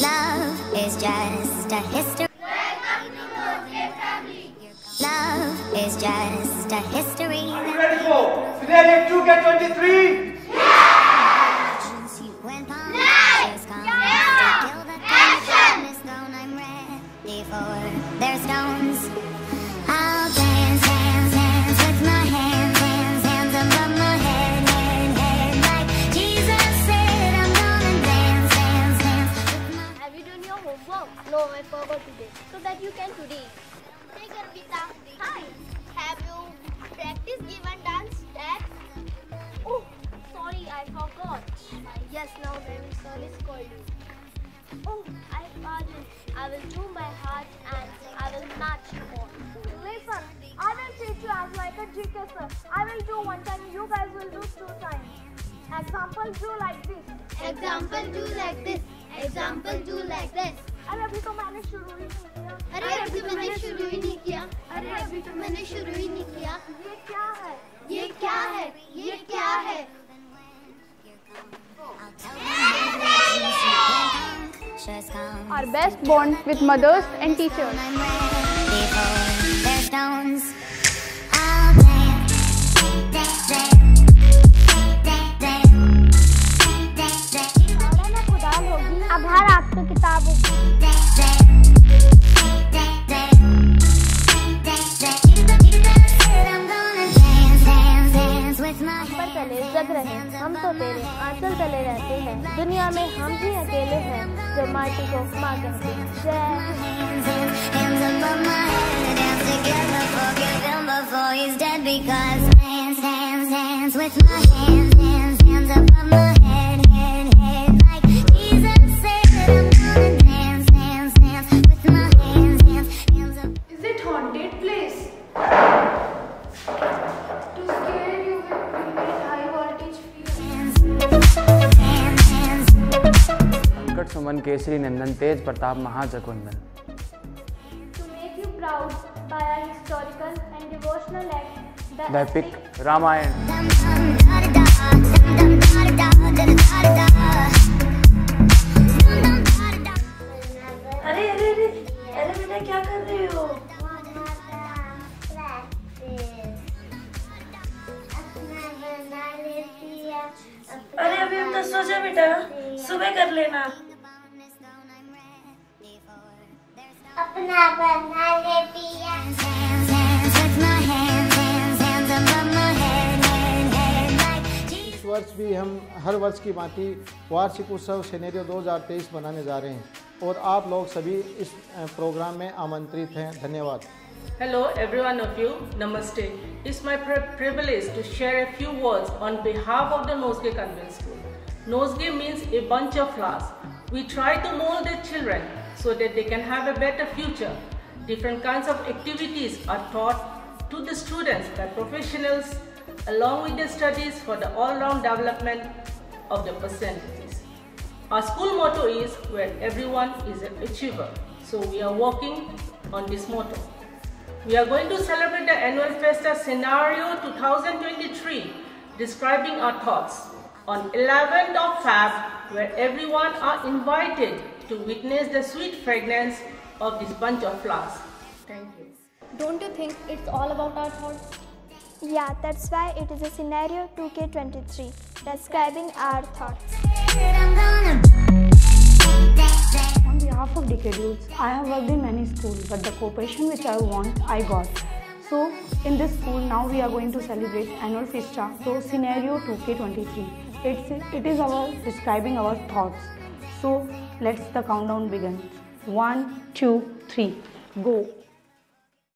Love is just a history. Love is just a history. Are you ready for scenario 2K23? Your? No, I forgot today. So that you can today. Hey Garvita. Hi. Have you practiced given dance steps? Oh, sorry, I forgot. Yes, now then sir is called you. Oh, I pardon. I will do my heart and I will match you all. Listen, I will treat you as like a GK sir. I will do one time, you guys will do two times. Example do like this. Example do like this. Example do like this. अरे अभी तो मैंने शुरू ही नहीं किया। अरे अभी तो मैंने शुरू ही नहीं किया। अरे अभी तो मैंने शुरू ही नहीं किया। ये क्या है? ये क्या है? ये क्या है. Our best bond with mothers and teachers. तेरे आंचल तले रहते हैं दुनिया में हम ही अकेले हैं जो माटी को माँ कहते हैं जय Hands, hands, hands above my head, dance together, forgive him before he's dead. Because dance, dance, dance with my hands, hands, hands above my head, head, Karnad सुमन केसरी नंदन तेज प्रताप महाजगवंदन दैपिक रामायण। अरे अभी हम तो सोचा बेटा। सुबह कर लेना। इस वर्ष भी हम हर वर्ष की बाँति वार्षिक उत्सव शनि दो हज़ार तेईस मनाने जा रहे हैं और आप लोग सभी इस प्रोग्राम में आमंत्रित हैं। धन्यवाद। Hello every one of you नमस्ते it's my privilege to share a few words on behalf of the Nojge convent school Nojge means a bunch of flowers we try to mould the children so that they can have a better future. Different kinds of activities are taught to the students by professionals along with their studies for the all-round development of the personalities. Our school motto is where everyone is an achiever. So we are working on this motto. We are going to celebrate the annual Festa Scenario 2023, describing our thoughts on 11th of Feb, where everyone are invited to witness the sweet fragrance of this bunch of flowers. Thank you. Don't you think it's all about our thoughts? Yeah, that's why it is a scenario 2K23, describing our thoughts. I'm gonna dance, dance. On behalf of Decade I have worked in many schools, but the cooperation which I want, I got. So, in this school, now we are going to celebrate annual Festa. So, scenario 2K23. It's, it is our describing our thoughts. So, let's the countdown begin. One, two, three, go.